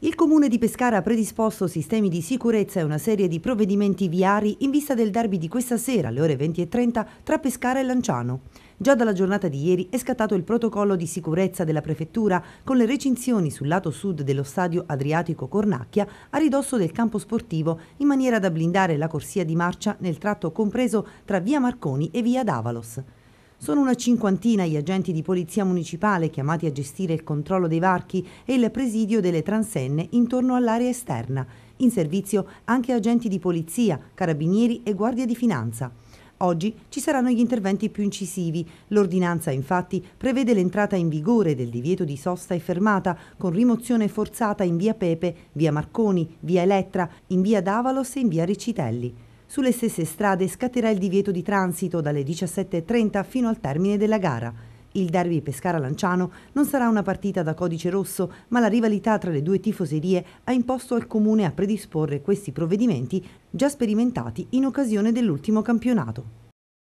Il comune di Pescara ha predisposto sistemi di sicurezza e una serie di provvedimenti viari in vista del derby di questa sera alle ore 20.30 tra Pescara e Lanciano. Già dalla giornata di ieri è scattato il protocollo di sicurezza della prefettura con le recinzioni sul lato sud dello stadio Adriatico Cornacchia a ridosso del campo sportivo in maniera da blindare la corsia di marcia nel tratto compreso tra via Marconi e via Davalos. Sono una cinquantina gli agenti di polizia municipale chiamati a gestire il controllo dei varchi e il presidio delle transenne intorno all'area esterna. In servizio anche agenti di polizia, carabinieri e guardia di finanza. Oggi ci saranno gli interventi più incisivi. L'ordinanza infatti prevede l'entrata in vigore del divieto di sosta e fermata con rimozione forzata in via Pepe, via Marconi, via Elettra, in via Davalos e in via Riccitelli. Sulle stesse strade scatterà il divieto di transito dalle 17.30 fino al termine della gara. Il derby Pescara-Lanciano non sarà una partita da codice rosso, ma la rivalità tra le due tifoserie ha imposto al Comune a predisporre questi provvedimenti già sperimentati in occasione dell'ultimo campionato.